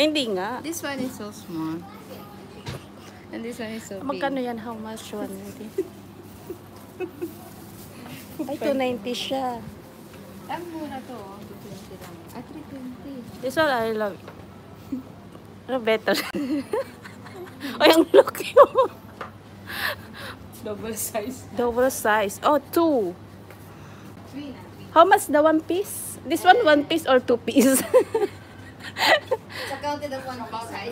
Hindi nga. This one is so small. And this one is so big. Magkano yan? How much? 190? Ay, 290 siya. Ang mura to. oh. 220 lang. Ah, 320. This one, I love it. Ano better? Ay, ang laki mo. Double size. Double size. Oh, two. How much the one piece? This one, one piece or two piece? Sa counted of one piece, ay.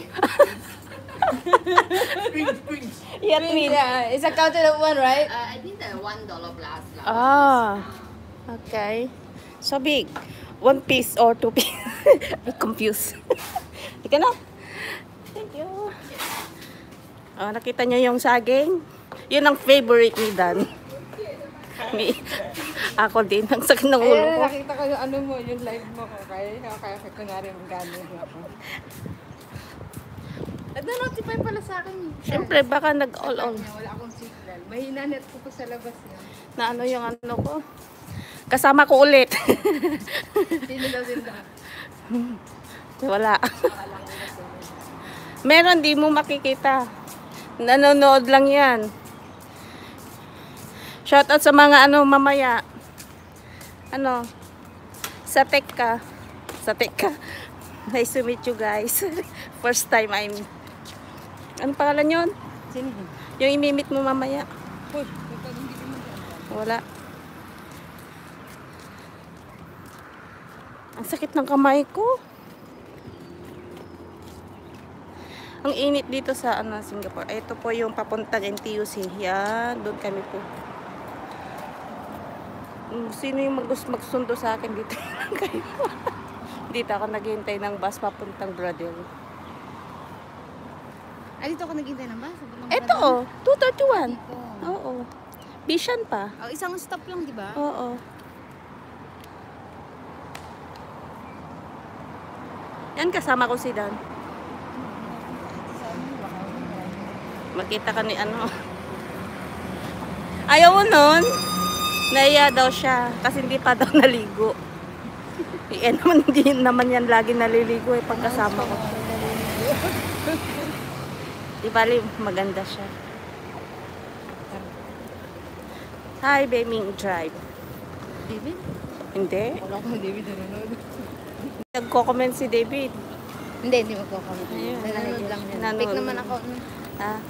yeah, twin. Yeah, it's a counted of one, right? Uh, I think the one dollar plus. Ah, okay. So big. One piece or two piece. I'm confused. Ika na. Thank you. Oh, nakita niyo yung saging? Yun ang favorite ni Dan. Ni, ako din. Ang sakit ng ulo ko. nakita ko yung ano mo, yung live mo ko. Kaya, kaya, kaya kunwari magano ako. Na-notify pala sa akin. Siyempre, baka nag-all on. Wala akong signal. Mahina net ko pa sa labas yun. Na ano yung ano ko. Kasama ko ulit. Sino daw din daw? Wala. Meron, di mo makikita. Nanonood lang yan. Shoutout sa mga ano mamaya. Ano? Sa Teka. Sa Teka. Nice to meet you guys. First time I'm... Ano pangalan yon? Sino yun? Yung imimit mo mamaya. Uy, Wala. Ang sakit ng kamay ko. Ang init dito sa ano, Singapore. Ito po yung papuntang NTUC. Yan, doon kami po. Sino yung mag magsundo sa akin dito? Kayo. dito ako naghihintay ng bus papuntang Bradel. Ah, dito ako naghintay ng bus? Ito oh, 231. Dito. Oo. Bishan pa. Oh, isang stop lang, di ba? Oo. Yan kasama ko si Dan. Makita ka ni ano. Ayaw mo nun. Naiya daw siya kasi hindi pa daw naligo. Eh naman hindi naman yan lagi naliligo eh pagkasama ko. Di bali maganda siya. Hi, Beming Drive. David? Hindi. Wala akong David nanonood. Nagko-comment si David. Hindi, hindi magko-comment. Nanonood lang yun. nanonood. Pick naman ako. Ah.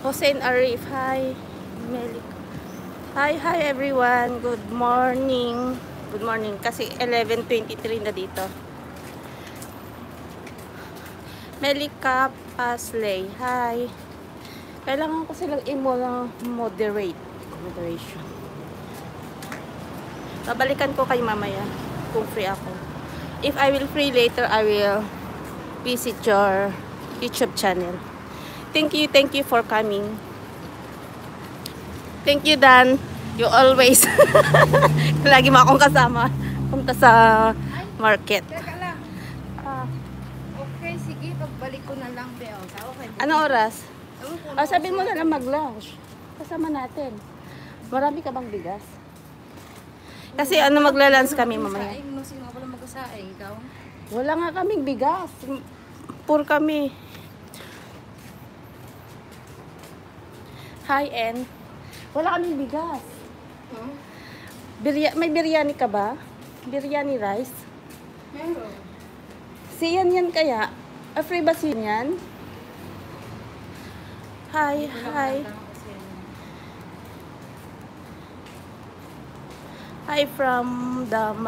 Hussein Arif, hi. Melik. Hi, hi everyone. Good morning. Good morning. Kasi 11.23 na dito. Melika Pasley, hi. Kailangan ko silang i-moderate. Moderation. Babalikan ko kay mamaya kung free ako. If I will free later, I will visit your YouTube channel. Thank you, thank you for coming. Thank you, Dan. You always. Lagi mo akong kasama. Punta sa market. Teka lang. Ah, Okay, sige. Pagbalik ko na lang, Beo. Okay. ano oras? Ah, sabihin mo na lang mag-lunch. Kasama natin. Marami ka bang bigas? Kasi ano magla-lunch kami mamaya. Sino pala mag-usaing? Ikaw? Wala nga kaming bigas. Pur kami. Hi, En. Wala kaming bigas. Huh? Birya may biryani ka ba? Biryani rice? Meron. Siyan yan kaya? A free ba siyan yan? Hi, hi. Hi from the Mal